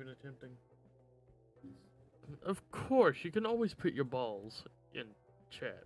Really tempting. Of course, you can always put your balls in chat.